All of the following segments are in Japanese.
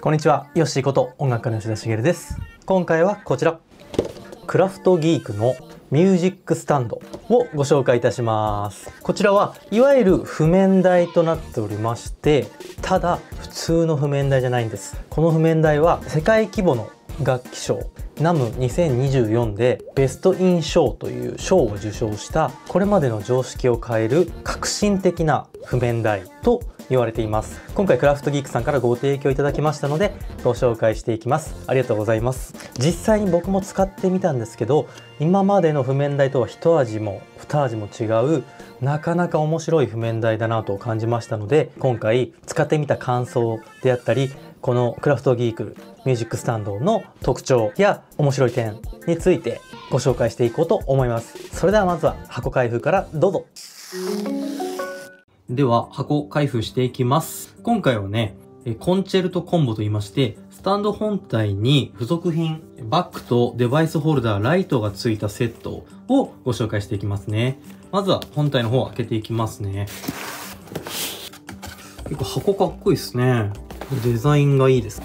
こんにちは、ヨッシーこと音楽家の吉田茂です。今回はこちら、クラフトギークのミュージックスタンドをご紹介いたします。こちらはいわゆる譜面台となっておりまして、ただ普通の譜面台じゃないんです。この譜面台は世界規模の楽器賞 NAM2024 でベストイン賞という賞を受賞したこれまでの常識を変える革新的な譜面台と言われています。今回クラフトギークさんからご提供いただきましたのでご紹介していきます。ありがとうございます。実際に僕も使ってみたんですけど今までの譜面台とは一味も二味も違うなかなか面白い譜面台だなと感じましたので今回使ってみた感想であったりこのクラフトギークミュージックスタンドの特徴や面白い点についてご紹介していこうと思います。それではまずは箱開封からどうぞ。では箱開封していきます。今回はねコンチェルトコンボと言いましてスタンド本体に付属品バッグとデバイスホルダーライトが付いたセットをご紹介していきますね。まずは本体の方を開けていきますね。結構箱かっこいいですね。デザインがいいです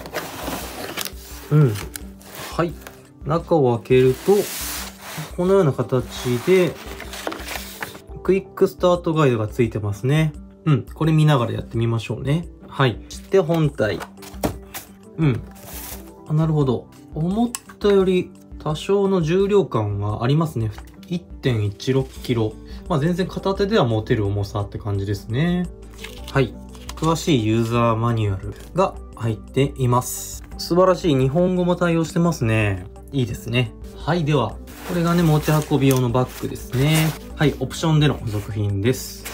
うん。はい。中を開けるとこのような形でクイックスタートガイドが付いてますね。うん。これ見ながらやってみましょうね。はい。そして本体。うん。あなるほど。思ったより多少の重量感はありますね。1.16kg まあ全然片手では持てる重さって感じですね。はい。詳しいユーザーマニュアルが入っています。素晴らしい日本語も対応してますね。いいですね。はい、では、これがね、持ち運び用のバッグですね。はい、オプションでの付属品です。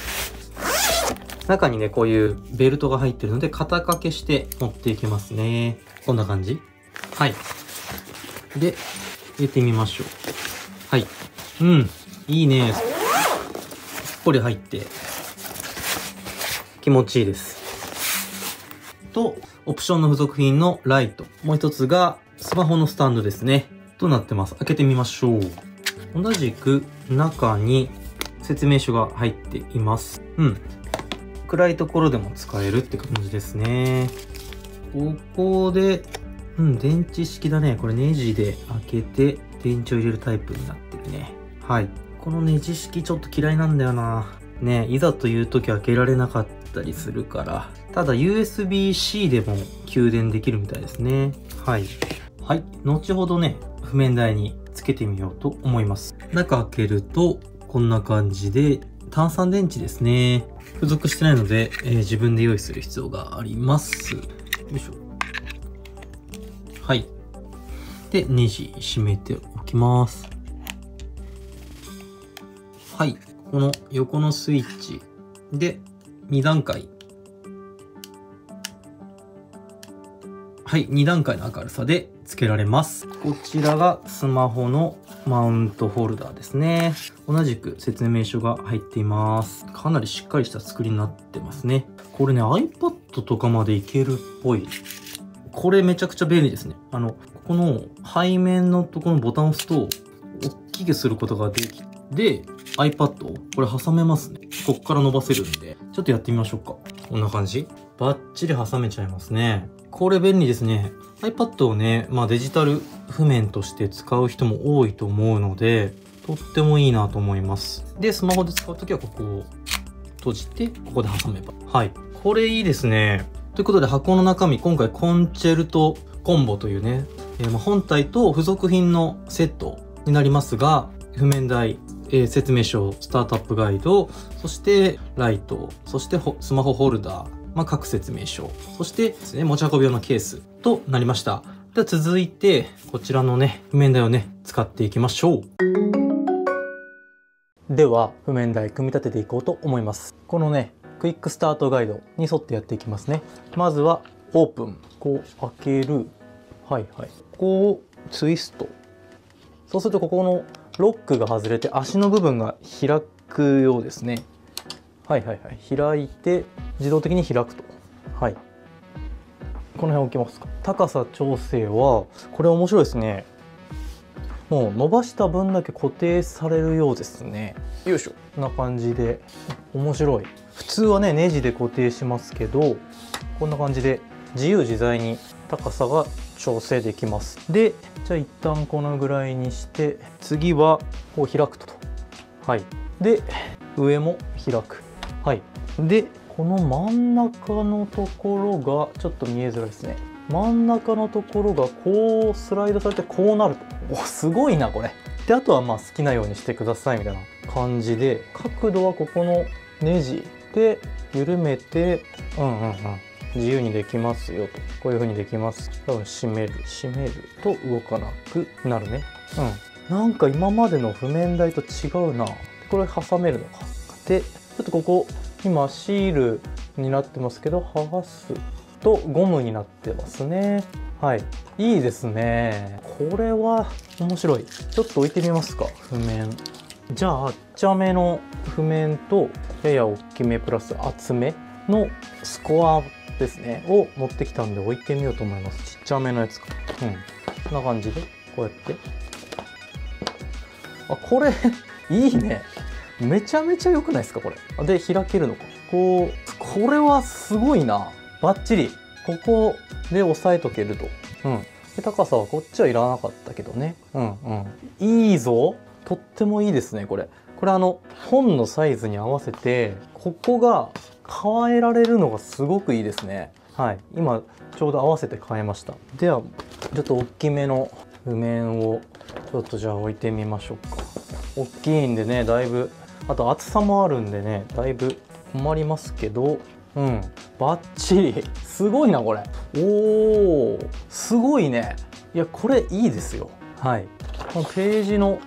中にね、こういうベルトが入ってるので、肩掛けして持っていけますね。こんな感じ。はい。で、入れてみましょう。はい。うん、いいね。すっぽり入って、気持ちいいです。と、オプションの付属品のライト。もう一つが、スマホのスタンドですね。となってます。開けてみましょう。同じく、中に説明書が入っています。うん。暗いところでも使えるって感じですね。ここで、うん、電池式だね。これネジで開けて、電池を入れるタイプになってるね。はい。このネジ式ちょっと嫌いなんだよな。ねいざという時開けられなかったりするから。ただ USB-C でも給電できるみたいですね。はい。はい。後ほどね、譜面台につけてみようと思います。中開けると、こんな感じで、炭酸電池ですね。付属してないので、えー自分で用意する必要があります。よいしょ。はい。で、ネジ締めておきます。はい。この横のスイッチで2段階。はい。2段階の明るさで付けられます。こちらがスマホのマウントホルダーですね。同じく説明書が入っています。かなりしっかりした作りになってますね。これね、iPad とかまでいけるっぽい。これめちゃくちゃ便利ですね。あの、ここの背面のところのボタンを押すと、大きくすることができで、iPad をこれ挟めますね。こっから伸ばせるんで、ちょっとやってみましょうか。こんな感じバッチリ挟めちゃいますね。これ便利ですね。iPad をね、まあデジタル譜面として使う人も多いと思うので、とってもいいなと思います。で、スマホで使うときはここを閉じて、ここで挟めば。はい。これいいですね。ということで箱の中身、今回コンチェルトコンボというね、えーま本体と付属品のセットになりますが、譜面台、えー説明書、スタートアップガイド、そしてライト、そしてスマホホルダー、まあ、各説明書、そしてですね、持ち運び用のケースとなりました。では続いて、こちらのね、譜面台をね、使っていきましょう。では、譜面台組み立てていこうと思います。このね、クイックスタートガイドに沿ってやっていきますね。まずは、オープン。こう開ける。はいはい。ここをツイスト。そうするとここのロックが外れて足の部分が開くようですね。はいはいはい。開いて自動的に開くと。はい。この辺置きますか？高さ調整はこれ面白いですね。もう伸ばした分だけ固定されるようですね。よいしょ。こんな感じで面白い。普通はねネジで固定しますけどこんな感じで自由自在に高さが調整できますでじゃあ一旦このぐらいにして次はこう開くとはいで上も開くはいでこの真ん中のところがちょっと見えづらいですね。真ん中のところがこうスライドされてこうなると。おすごいなこれ。であとはまあ好きなようにしてくださいみたいな感じで角度はここのネジで緩めてうんうんうん。自由にできますよと。こういう風にできます。多分閉める閉めると動かなくなるね。うん。なんか今までの譜面台と違うな。これ挟めるのか。でちょっとここ今シールになってますけど剥がすとゴムになってますね。はい。いいですね。これは面白い。ちょっと置いてみますか。譜面。じゃあちっちゃめの譜面とやや大きめプラス厚めのスコアですね。を持ってきたんで置いてみようと思います。ちっちゃめのやつか。うん。こんな感じでこうやって。あこれ いいね。めちゃめちゃ良くないですかこれ？で開けるのか。こうこれはすごいな。バッチリ。ここで押さえとけると。うん。で高さはこっちはいらなかったけどね。うんうん。いいぞ。とってもいいですねこれ。これあの本のサイズに合わせてここが変えられるのがすごくいいですね。はい。今ちょうど合わせて変えました。ではちょっと大きめの譜面をちょっとじゃあ置いてみましょうか。大きいんでねだいぶあと厚さもあるんでねだいぶ困りますけどうんバッチリ。すごいなこれ。おーすごいね。いやこれいいですよ。はい。このページの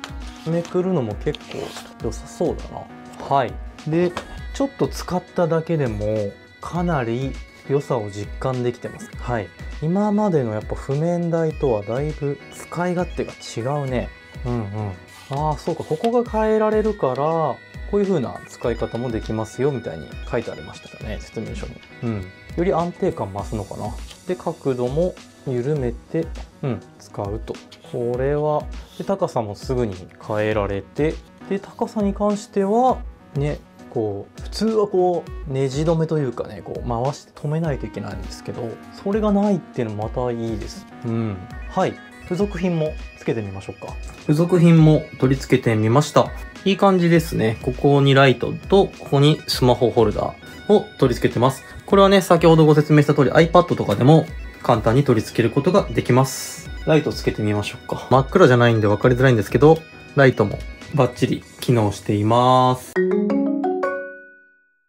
めくるのも結構良さそうだな。はい。でちょっと使っただけでもかなり良さを実感できてます。はい。今までのやっぱ譜面台とはだいぶ使い勝手が違うね。うんうん。ああそうかここが変えられるからこういう風な使い方もできますよみたいに書いてありましたね説明書に。うん。より安定感増すのかな。で角度も緩めてうん使うと。これはで高さもすぐに変えられてで高さに関してはねこう普通はこうネジ止めというかねこう回して止めないといけないんですけどそれがないっていうのまたいいです。うん。はい付属品もつけてみましょうか。付属品も取り付けてみました。いい感じですね。ここにライトとここにスマホホルダーを取り付けてます。これはね先ほどご説明した通り iPad とかでも簡単に取り付けることができます。ライトつけてみましょうか。真っ暗じゃないんで分かりづらいんですけどライトもバッチリ機能しています。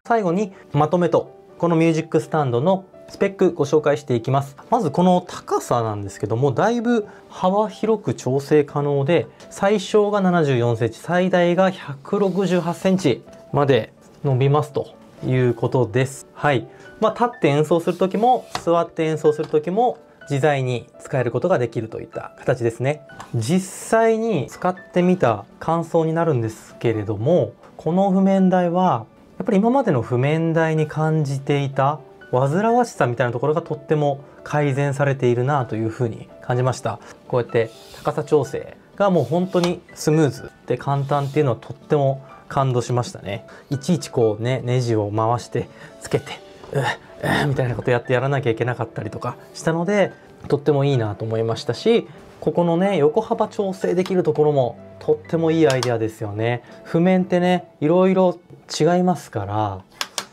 最後にまとめとこのミュージックスタンドのスペックご紹介していきます。まずこの高さなんですけどもだいぶ幅広く調整可能で最小が74センチ最大が168センチまで伸びますということです。はい。まあ立って演奏する時も座って演奏する時も自在に使えることができるといった形ですね。実際に使ってみた感想になるんですけれどもこの譜面台はやっぱり今までの譜面台に感じていた煩わしさみたいなところがとっても改善されているなというふうに感じました。こうやって高さ調整がもう本当にスムーズで簡単っていうのはとっても感動しましたね。いちいちこうねネジを回してつけてううみたいなことやってやらなきゃいけなかったりとかしたのでとってもいいなと思いましたしここのね横幅調整できるところもとってもいいアイデアですよね。譜面ってねいろいろ違いますから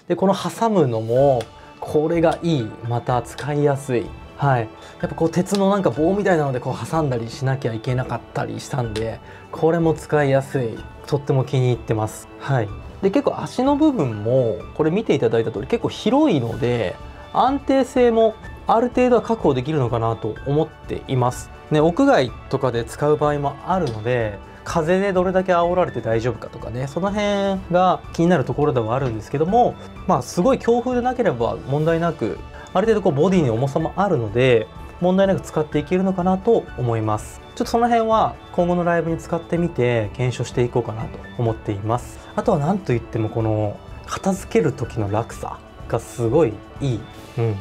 でこの挟むのもこれがいいまた使いやすい。はい。やっぱこう鉄のなんか棒みたいなのでこう挟んだりしなきゃいけなかったりしたんでこれも使いやすい。とっても気に入ってます。はい。で結構足の部分もこれ見ていただいた通り結構広いので安定性もある程度は確保できるのかなと思っています。ね屋外とかで使う場合もあるので風でどれだけ煽られて大丈夫かとかねその辺が気になるところではあるんですけどもまあすごい強風でなければ問題なくある程度こうボディに重さもあるので問題なく使っていけるのかなと思います。ちょっとその辺は今後のライブに使ってみて検証していこうかなと思っています。あとは何といってもこの片付ける時の楽さがすごいいい、うん、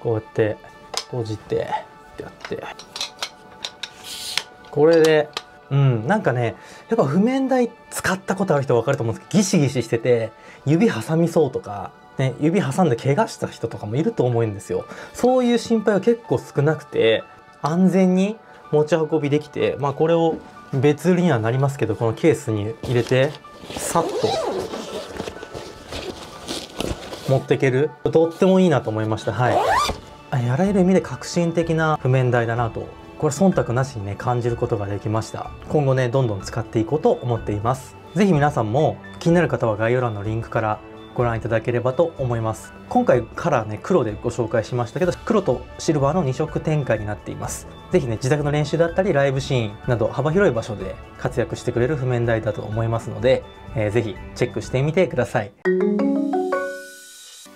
こうやって閉じてやって。これでうんなんかねやっぱ譜面台使ったことある人分かると思うんですけどギシギシしてて指挟みそうとかね、指挟んで怪我した人とかもいると思うんですよ。そういう心配は結構少なくて、安全に持ち運びできて、まあこれを別売りにはなりますけど、このケースに入れて、さっと持っていける。とってもいいなと思いました。はい。あられる意味で革新的な譜面台だなとこれ忖度なしにね感じることができました。今後ねどんどん使っていこうと思っています。是非皆さんも気になる方は概要欄のリンクからご覧いただければと思います。今回カラーね黒でご紹介しましたけど黒とシルバーの2色展開になっています。是非ね自宅の練習だったりライブシーンなど幅広い場所で活躍してくれる譜面台だと思いますので、えー、ぜチェックしてみてください。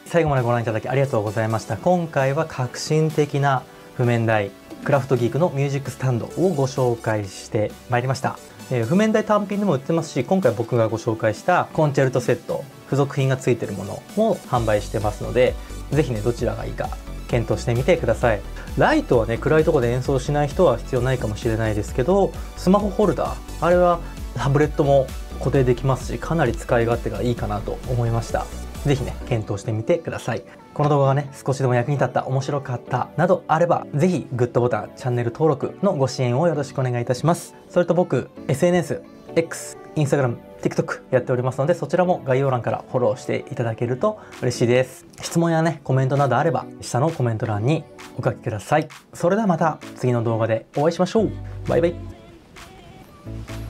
最後までご覧いただきありがとうございました。今回は革新的な譜面台。クラフトギークのミュージックスタンドをご紹介してまいりました。えー、譜面台単品でも売ってますし今回僕がご紹介したコンチェルトセット付属品がついてるものも販売してますので是非ねどちらがいいか検討してみてください。ライトはね暗いとこで演奏しない人は必要ないかもしれないですけどスマホホルダーあれはタブレットも固定できますしかなり使い勝手がいいかなと思いました。是非ね検討してみてください。この動画がね少しでも役に立った面白かったなどあれば是非グッドボタンチャンネル登録のご支援をよろしくお願いいたします。それと僕 SNS X、Instagram、TikTok やっておりますのでそちらも概要欄からフォローしていただけると嬉しいです。質問やねコメントなどあれば下のコメント欄にお書きください。それではまた次の動画でお会いしましょう。バイバイ。